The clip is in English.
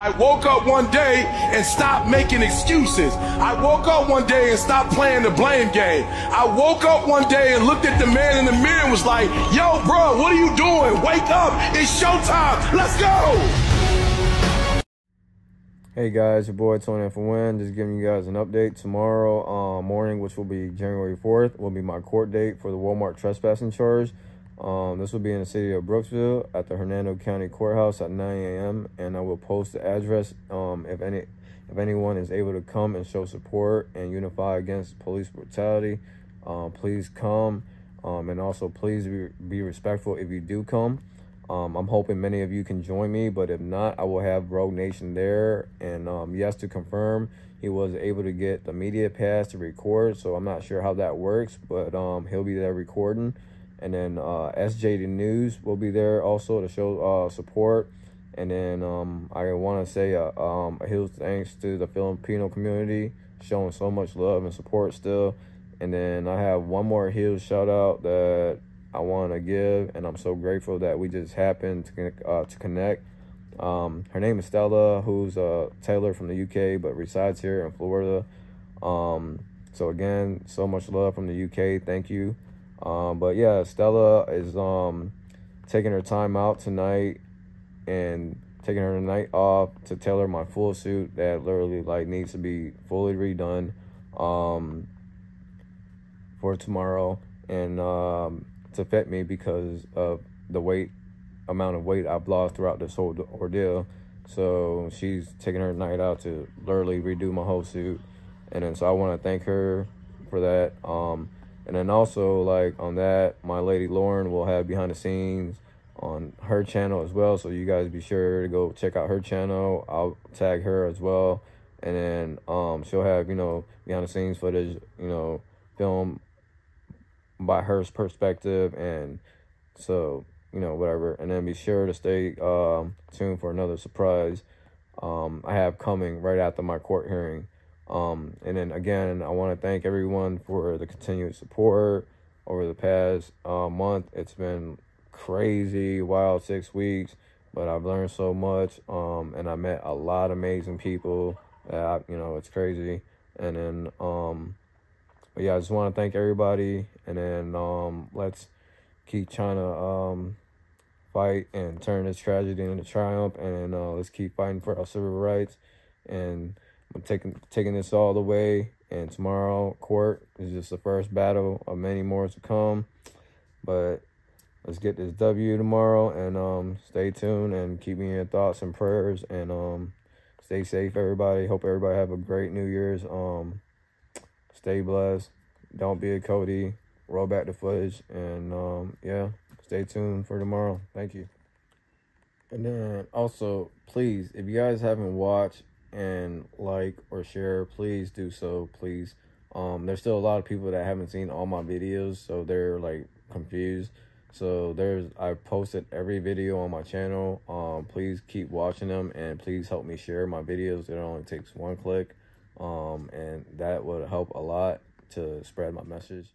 I woke up one day and stopped making excuses. I woke up one day and stopped playing the blame game. I woke up one day and looked at the man in the mirror and was like, yo, bro, what are you doing? Wake up. It's showtime. Let's go. Hey guys, your boy Tony Effin Nguyen. Just giving you guys an update. Tomorrow uh, morning, which will be January 4th, will be my court date for the Walmart trespassing charge. Um, this will be in the city of Brooksville at the Hernando County Courthouse at 9 a.m. And I will post the address um, if any if anyone is able to come and show support and unify against police brutality. Um, please come, um, and also please be, be respectful if you do come. Um, I'm hoping many of you can join me, but if not, I will have Rogue Nation there. And um, yes, to confirm, he was able to get the media pass to record, so I'm not sure how that works, but he'll be there recording. And then uh, News will be there also to show uh, support. And then um, I want to say uh, um, a huge thanks to the Filipino community showing so much love and support still. And then I have one more huge shout out that I want to give, and I'm so grateful that we just happened to uh, to connect. Um, her name is Stella, who's a tailor from the UK but resides here in Florida. Um, so again, so much love from the UK. Thank you. Um, but yeah, Stella is um, taking her time out tonight and taking her night off to tailor my full suit that literally like needs to be fully redone um, for tomorrow and um, to fit me because of the weight amount of weight I've lost throughout this whole ordeal. So she's taking her night out to literally redo my whole suit. And then so I want to thank her for that. Um, and then also like on that, my lady Lauren will have behind the scenes on her channel as well. So you guys be sure to go check out her channel. I'll tag her as well. And then um, she'll have, you know, behind the scenes footage, you know, film by her perspective. And so, you know, whatever. And then be sure to stay um, tuned for another surprise um, I have coming right after my court hearing. Um, and then again, I want to thank everyone for the continued support over the past uh, month. It's been crazy, wild six weeks, but I've learned so much. Um, and I met a lot of amazing people. That you know, it's crazy. And then, um, but yeah, I just want to thank everybody. And then, um, let's keep trying to um, fight and turn this tragedy into triumph. And uh, let's keep fighting for our civil rights. And I'm taking taking this all the way. And tomorrow, court is just the first battle of many more to come. But let's get this W tomorrow and um stay tuned and keep me in your thoughts and prayers and um stay safe everybody. Hope everybody have a great New Year's. Um stay blessed. Don't be a Cody. Roll back the footage and um yeah, stay tuned for tomorrow. Thank you. And then also, please, if you guys haven't watched and like or share, please do so, please. Um, there's still a lot of people that haven't seen all my videos, so they're like confused. So there's I posted every video on my channel. Um, please keep watching them and please help me share my videos. It only takes one click, um, and that would help a lot to spread my message.